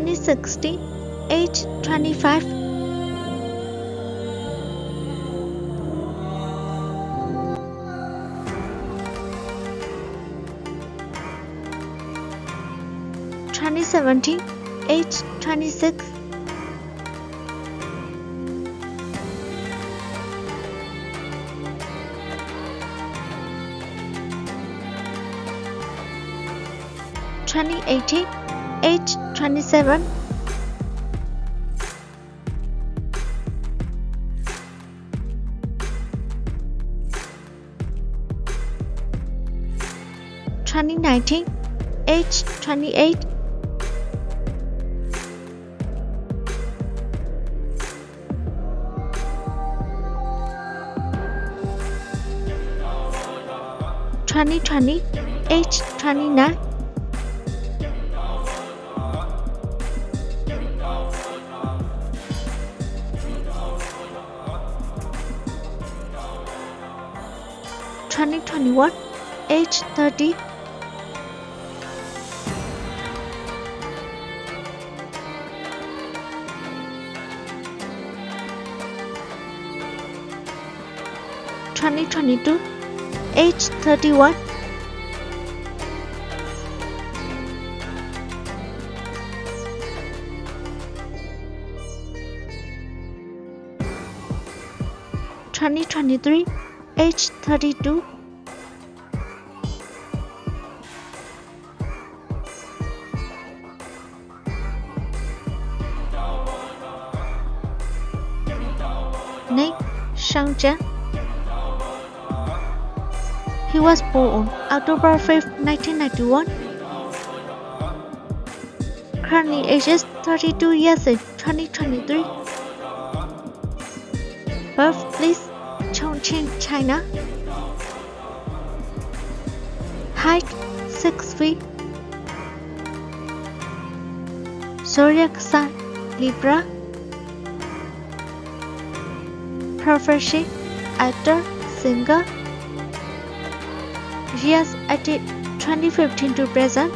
2016 age 25 2017 age 26 2018 age twenty seven. Twenty nineteen, age twenty eight. Twenty twenty, age twenty nine. Twenty twenty one, age thirty. Twenty twenty two, age thirty one. Twenty twenty three, age thirty two. Name Xiao Zhan. He was born October 5, 1991. Currently ages 32 years in 2023. Birthplace Chongqing, China. Height 6 feet. Zodiac sign Libra. Profession actor, singer. Years at 2015 to present